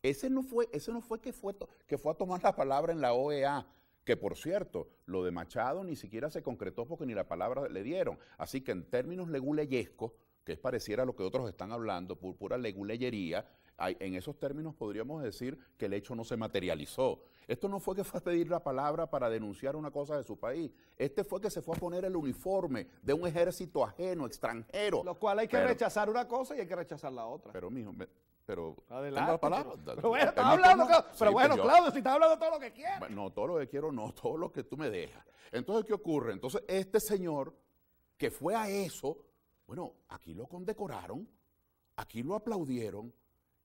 Ese no fue, ese no fue que fue, que fue a tomar la palabra en la OEA, que por cierto, lo de Machado ni siquiera se concretó porque ni la palabra le dieron. Así que en términos leguleyescos, que es pareciera a lo que otros están hablando, por pura leguleyería, en esos términos podríamos decir que el hecho no se materializó. Esto no fue que fue a pedir la palabra para denunciar una cosa de su país. Este fue que se fue a poner el uniforme de un ejército ajeno, extranjero. Lo cual hay que Pero- rechazar una cosa y hay que rechazar la otra. Pero, mijo, me- pero... Adelante. la palabra. Pero, pero bueno, estás hablando. Sí, Pero pues bueno, yo- Claudio, si estás hablando todo lo que quieras. bueno, No, todo lo que quiero, no, todo lo que tú me dejas. Entonces, ¿qué ocurre? Entonces, este señor que fue a eso, bueno, aquí lo condecoraron, aquí lo aplaudieron.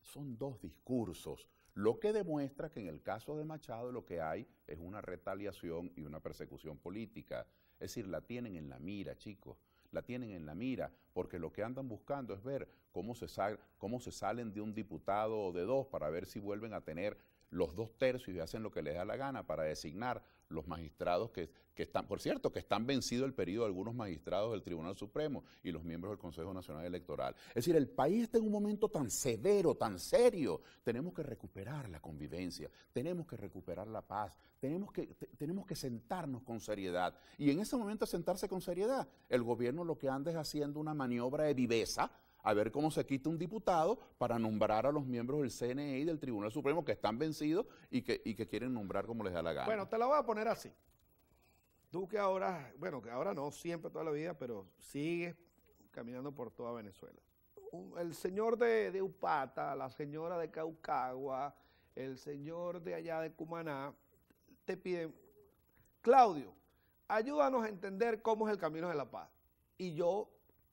Son dos discursos, lo que demuestra que en el caso de Machado lo que hay es una retaliación y una persecución política. Es decir, la tienen en la mira, chicos, la tienen en la mira, porque lo que andan buscando es ver cómo se, sal- cómo se salen de un diputado o de dos para ver si vuelven a tener los dos tercios y hacen lo que les da la gana para designar los magistrados que, están, por cierto, que están vencido el periodo de algunos magistrados del Tribunal Supremo y los miembros del Consejo Nacional Electoral. Es decir, el país está en un momento tan severo, tan serio. Tenemos que recuperar la convivencia, tenemos que recuperar la paz, tenemos que, tenemos que sentarnos con seriedad. Y en ese momento sentarse con seriedad, el gobierno lo que anda es haciendo una maniobra de viveza a ver cómo se quita un diputado para nombrar a los miembros del CNE y del Tribunal Supremo que están vencidos y que, que quieren nombrar como les da la gana. Bueno, te la voy a poner así. Tú que ahora, bueno, que ahora no, siempre toda la vida, pero sigues caminando por toda Venezuela. el señor de, de, Upata, la señora de Caucagua, el señor de allá de Cumaná, te piden, Claudio, ayúdanos a entender cómo es el camino de la paz. Y yo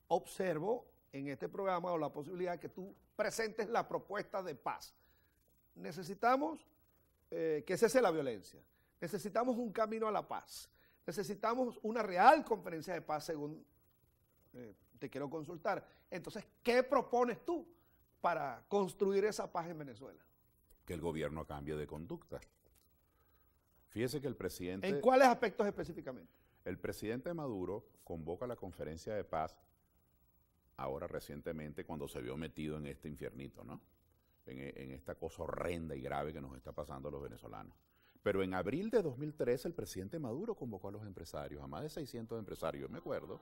observo en este programa o la posibilidad de que tú presentes la propuesta de paz. Necesitamos eh, que cese la violencia. Necesitamos un camino a la paz. Necesitamos una real conferencia de paz según eh, te quiero consultar. Entonces, ¿qué propones tú para construir esa paz en Venezuela? Que el gobierno cambie de conducta. Fíjese que el presidente... ¿En cuáles aspectos específicamente? El presidente Maduro convoca la conferencia de paz ahora recientemente cuando se vio metido en este infiernito, ¿no? En, esta cosa horrenda y grave que nos está pasando a los venezolanos. Pero en abril de 2013 el presidente Maduro convocó a los empresarios, a más de 600 empresarios, me acuerdo,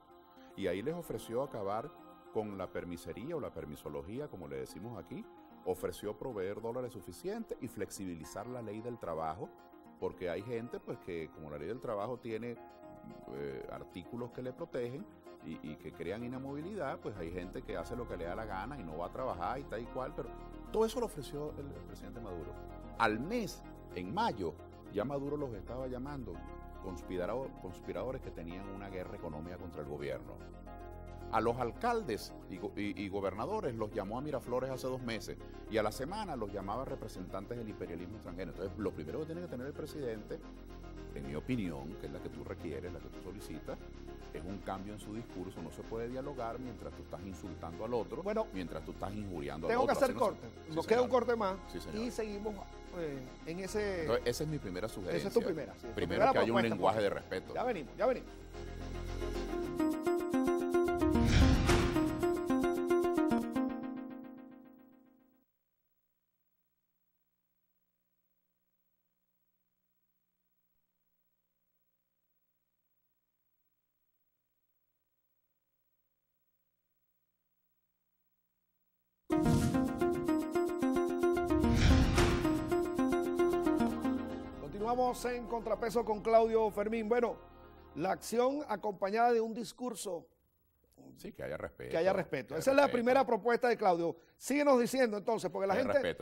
y ahí les ofreció acabar con la permisería o la permisología, como le decimos aquí, ofreció proveer dólares suficientes y flexibilizar la ley del trabajo, porque hay gente pues que como la ley del trabajo tiene eh, artículos que le protegen, y, que crean inamovilidad, pues hay gente que hace lo que le da la gana y no va a trabajar y tal y cual, pero todo eso lo ofreció el, presidente Maduro. Al mes, en mayo, ya Maduro los estaba llamando conspiradores que tenían una guerra económica contra el gobierno. A los alcaldes y, gobernadores los llamó a Miraflores hace dos meses y a la semana los llamaba representantes del imperialismo extranjero. Entonces, lo primero que tiene que tener el presidente, en mi opinión, que es la que tú requieres, la que tú solicitas, es un cambio en su discurso. No se puede dialogar mientras tú estás insultando al otro, bueno, mientras tú estás injuriando al otro. Tengo que hacer corte. Nos queda un corte más y seguimos eh, en ese... Entonces, esa es mi primera sugerencia. Esa es tu primera. Primero que haya un lenguaje de respeto. Ya venimos, ya venimos. Continuamos en contrapeso con Claudio Fermín. Bueno, la acción acompañada de un discurso. Sí, que haya respeto. Que haya respeto. Esa es la primera propuesta de Claudio. Síguenos diciendo entonces, porque la gente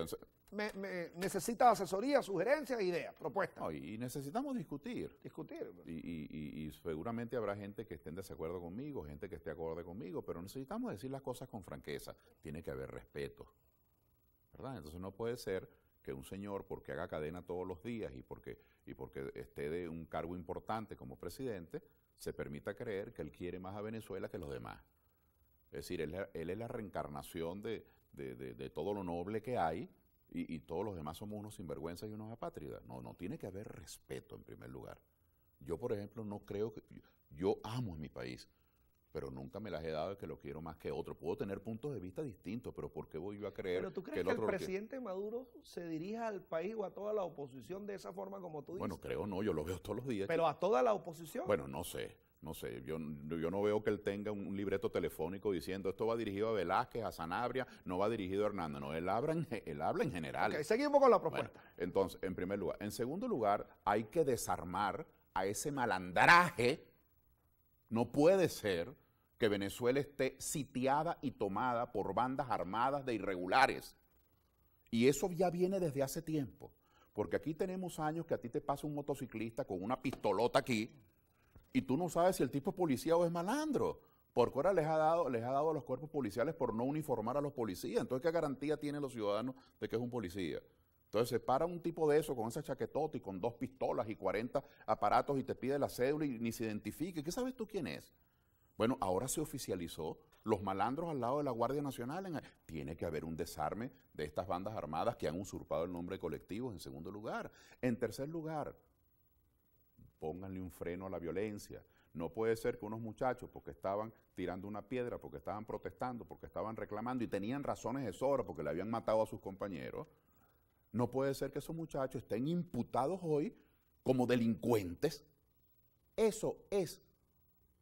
necesita asesoría, sugerencias, ideas, propuestas. y necesitamos discutir. Discutir. Y, y, seguramente habrá gente que esté en desacuerdo conmigo, gente que esté acorde conmigo, pero necesitamos decir las cosas con franqueza. Tiene que haber respeto. ¿Verdad? Entonces no puede ser que un señor, porque haga cadena todos los días y porque, y porque esté de un cargo importante como presidente, se permita creer que él quiere más a Venezuela que los demás. Es decir, él, es la reencarnación de, todo lo noble que hay y, todos los demás somos unos sinvergüenzas y unos apátridas. No, no, tiene que haber respeto en primer lugar. Yo, por ejemplo, no creo que... Yo amo a mi país, pero nunca me las he dado de que lo quiero más que otro. Puedo tener puntos de vista distintos, pero ¿por qué voy yo a creer ¿Pero tú crees que el, presidente Maduro se dirija al país o a toda la oposición de esa forma como tú dices? Bueno, creo no, yo lo veo todos los días. ¿Pero a toda la oposición? Bueno, no sé, no sé. Yo, yo no veo que él tenga un libreto telefónico diciendo esto va dirigido a Velázquez, a Sanabria, no va dirigido a Hernando. No, él habla en, él habla en general. Ok, seguimos con la propuesta. entonces, en primer lugar. En segundo lugar, hay que desarmar a ese malandraje. No puede ser que Venezuela esté sitiada y tomada por bandas armadas de irregulares. Y eso ya viene desde hace tiempo. Porque aquí tenemos años que a ti te pasa un motociclista con una pistolota aquí y tú no sabes si el tipo es policía o es malandro. Porque ahora les ha dado, les ha dado a los cuerpos policiales por no uniformar a los policías. Entonces, ¿qué garantía tienen los ciudadanos de que es un policía? Entonces se para un tipo de eso con esa chaquetota y con dos pistolas y 40 aparatos y te pide la cédula y ni se identifique. ¿Qué sabes tú quién es? Bueno, ahora se oficializó los malandros al lado de la Guardia Nacional. tiene que haber un desarme de estas bandas armadas que han usurpado el nombre colectivo en segundo lugar. En tercer lugar, pónganle un freno a la violencia. No puede ser que unos muchachos, porque estaban tirando una piedra, porque estaban protestando, porque estaban reclamando y tenían razones de sobra porque le habían matado a sus compañeros, no puede ser que esos muchachos estén imputados hoy como delincuentes. Eso es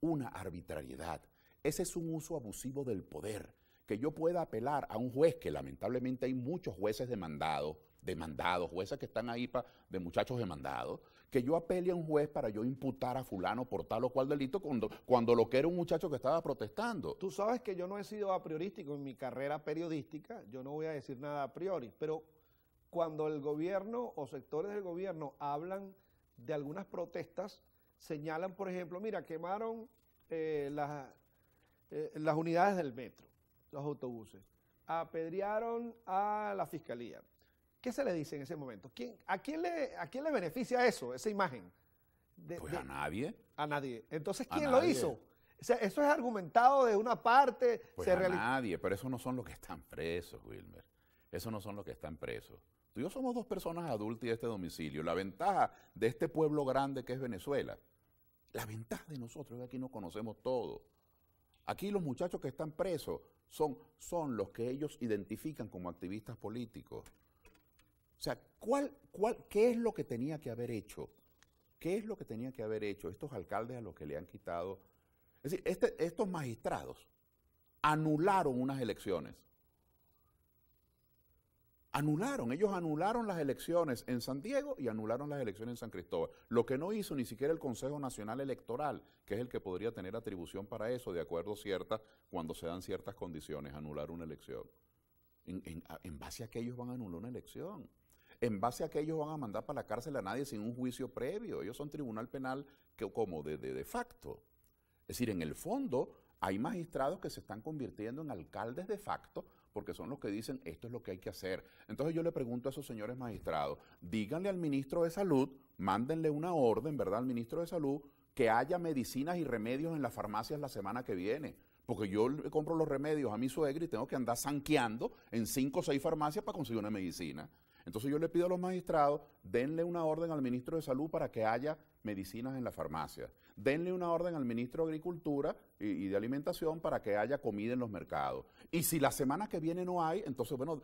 una arbitrariedad. Ese es un uso abusivo del poder. Que yo pueda apelar a un juez, que lamentablemente hay muchos jueces demandados, demandados, jueces que están ahí de muchachos demandados, que yo apele a un juez para yo imputar a fulano por tal o cual delito cuando, cuando lo que era un muchacho que estaba protestando. Tú sabes que yo no he sido a priorístico en mi carrera periodística, yo no voy a decir nada a priori, pero cuando el gobierno o sectores del gobierno hablan de algunas protestas, señalan, por ejemplo, mira, quemaron eh, las, eh, las unidades del metro, los autobuses, apedrearon a la fiscalía. ¿Qué se le dice en ese momento? ¿Quién, a, quién le, ¿A quién le beneficia eso, esa imagen? pues a nadie. A nadie. Entonces, ¿quién lo hizo? eso es argumentado de una parte. Pues a nadie, pero eso no son los que están presos, Wilmer. Eso no son los que están presos. Tú y yo somos dos personas adultas y de este domicilio. La ventaja de este pueblo grande que es Venezuela, la ventaja de nosotros es que aquí no conocemos todo. Aquí los muchachos que están presos son, son los que ellos identifican como activistas políticos. O sea, ¿cuál, cuál, ¿qué es lo que tenía que haber hecho? ¿Qué es lo que tenía que haber hecho estos alcaldes a los que le han quitado? Es decir, este, estos magistrados anularon unas elecciones anularon, ellos anularon las elecciones en San Diego y anularon las elecciones en San Cristóbal. Lo que no hizo ni siquiera el Consejo Nacional Electoral, que es el que podría tener atribución para eso, de acuerdo cierta, cuando se dan ciertas condiciones, anular una elección. En, base a que ellos van a anular una elección. En base a que ellos van a mandar para la cárcel a nadie sin un juicio previo. Ellos son tribunal penal que, como de, de, de facto. Es decir, en el fondo hay magistrados que se están convirtiendo en alcaldes de facto porque son los que dicen esto es lo que hay que hacer. Entonces yo le pregunto a esos señores magistrados, díganle al ministro de Salud, mándenle una orden, ¿verdad?, al ministro de Salud, que haya medicinas y remedios en las farmacias la semana que viene. Porque yo le compro los remedios a mi suegra y tengo que andar sanqueando en cinco o seis farmacias para conseguir una medicina. Entonces yo le pido a los magistrados, denle una orden al ministro de Salud para que haya medicinas en la farmacia. Denle una orden al ministro de Agricultura y, de Alimentación para que haya comida en los mercados. Y si la semana que viene no hay, entonces, bueno,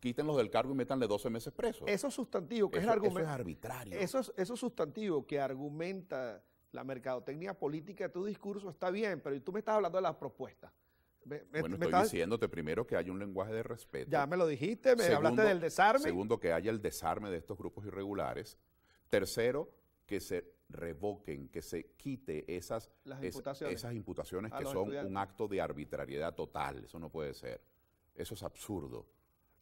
quítenlos del cargo y métanle 12 meses presos. Eso sustantivo, que es el Eso es arbitrario. Eso, eso sustantivo que argumenta la mercadotecnia política de tu discurso está bien, pero tú me estás hablando de las propuestas bueno, estoy diciéndote primero que hay un lenguaje de respeto. Ya me lo dijiste, me hablaste del desarme. Segundo, que haya el desarme de estos grupos irregulares. Tercero, que se revoquen, que se quite esas, imputaciones. esas imputaciones que son un acto de arbitrariedad total. Eso no puede ser. Eso es absurdo.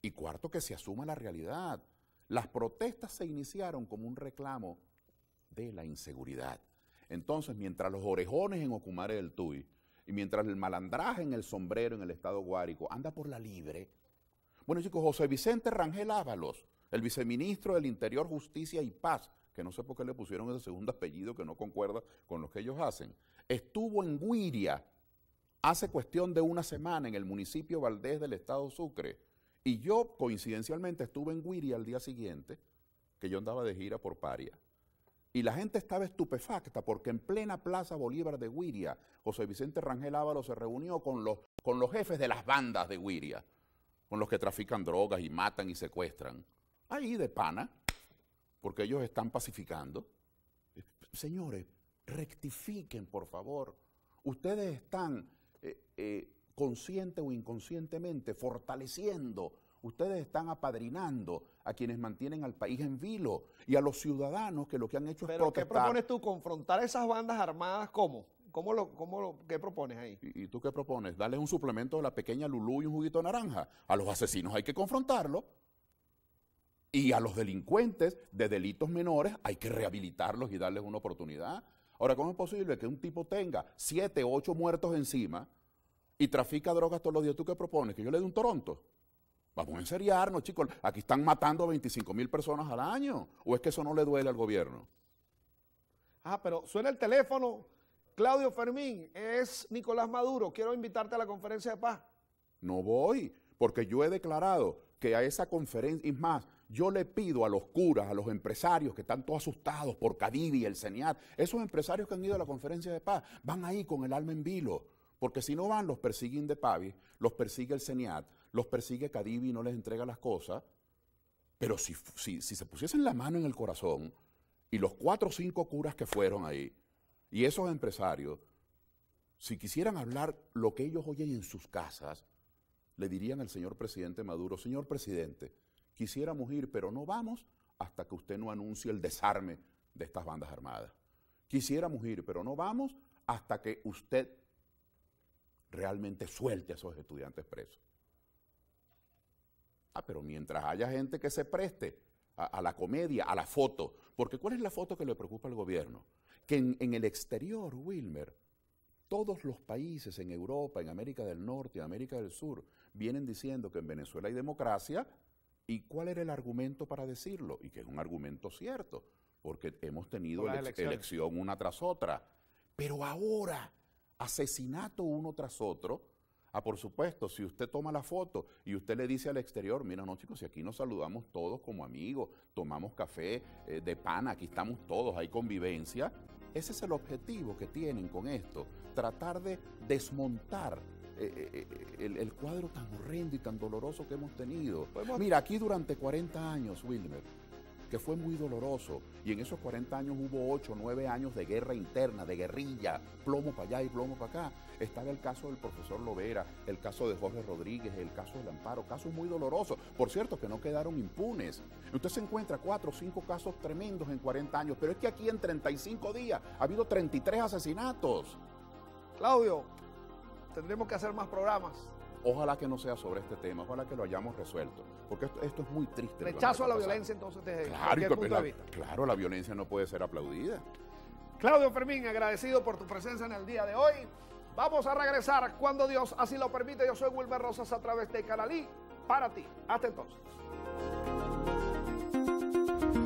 Y cuarto, que se asuma la realidad. Las protestas se iniciaron como un reclamo de la inseguridad. Entonces, mientras los orejones en Ocumare del Tuy y mientras el malandraje en el sombrero en el estado Guárico anda por la libre. Bueno, chicos, José Vicente Rangel Ábalos, el viceministro del Interior, Justicia y Paz, que no sé por qué le pusieron ese segundo apellido que no concuerda con lo que ellos hacen, estuvo en Guiria hace cuestión de una semana en el municipio Valdés del estado Sucre. Y yo, coincidencialmente, estuve en Guiria al día siguiente, que yo andaba de gira por Paria. Y la gente estaba estupefacta porque en plena Plaza Bolívar de Guiria, José Vicente Rangel Ávalo se reunió con los, con los jefes de las bandas de Guiria, con los que trafican drogas y matan y secuestran. Ahí de pana, porque ellos están pacificando. Señores, rectifiquen, por favor. Ustedes están eh, eh, consciente o inconscientemente fortaleciendo ustedes están apadrinando a quienes mantienen al país en vilo y a los ciudadanos que lo que han hecho es protestar. ¿Qué propones tú? ¿Confrontar esas bandas armadas cómo? ¿Cómo lo, cómo lo, ¿Qué propones ahí? ¿Y, tú qué propones? Darles un suplemento de la pequeña Lulú y un juguito de naranja. A los asesinos hay que confrontarlos. Y a los delincuentes de delitos menores hay que rehabilitarlos y darles una oportunidad. Ahora, ¿cómo es posible que un tipo tenga siete, ocho muertos encima y trafica drogas todos los días? ¿Tú qué propones? ¿Que yo le dé un Toronto? Vamos a enseriarnos, chicos. Aquí están matando a 25 mil personas al año. ¿O es que eso no le duele al gobierno? Ah, pero suena el teléfono Claudio Fermín, es Nicolás Maduro. Quiero invitarte a la conferencia de paz. No voy, porque yo he declarado que a esa conferencia, y más, yo le pido a los curas, a los empresarios que están todos asustados por Cadivi y el CENIAT, esos empresarios que han ido a la conferencia de paz, van ahí con el alma en vilo, porque si no van, los persiguen de Pavi, los persigue el CENIAT, los persigue Cadivi y no les entrega las cosas. Pero si, si, si se pusiesen la mano en el corazón y los cuatro o cinco curas que fueron ahí, y esos empresarios, si quisieran hablar lo que ellos oyen en sus casas, le dirían al señor presidente Maduro, señor presidente, quisiéramos ir, pero no vamos hasta que usted no anuncie el desarme de estas bandas armadas. Quisiéramos ir, pero no vamos hasta que usted realmente suelte a esos estudiantes presos. Ah, pero mientras haya gente que se preste a, la comedia, a la foto, porque ¿cuál es la foto que le preocupa al gobierno? Que en, en el exterior, Wilmer, todos los países en Europa, en América del Norte, en América del Sur, vienen diciendo que en Venezuela hay democracia. ¿Y cuál era el argumento para decirlo? Y que es un argumento cierto, porque hemos tenido ele elección una tras otra. Pero ahora, asesinato uno tras otro. Ah, por supuesto, si usted toma la foto y usted le dice al exterior, mira, no chicos, si aquí nos saludamos todos como amigos, tomamos café eh, de pan, aquí estamos todos, hay convivencia, ese es el objetivo que tienen con esto, tratar de desmontar eh, eh, el, el, cuadro tan horrendo y tan doloroso que hemos tenido. ¿Podemos? Mira, aquí durante 40 años, Wilmer, que fue muy doloroso, y en esos 40 años hubo 8 o 9 años de guerra interna, de guerrilla, plomo para allá y plomo para acá. Estaba el caso del profesor Lovera, el caso de Jorge Rodríguez, el caso del Amparo, casos muy dolorosos, por cierto, que no quedaron impunes. Usted se encuentra 4 o 5 casos tremendos en 40 años, pero es que aquí en 35 días ha habido 33 asesinatos. Claudio, tendremos que hacer más programas. Ojalá que no sea sobre este tema, ojalá que lo hayamos resuelto, porque esto, esto es muy triste. Rechazo a la violencia entonces desde claro, cualquier punto la, de vista. Claro, la violencia no puede ser aplaudida. Claudio Fermín, agradecido por tu presencia en el día de hoy. Vamos a regresar cuando Dios así lo permite. Yo soy Wilmer Rosas a través de Canalí para ti. Hasta entonces.